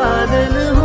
காதலும்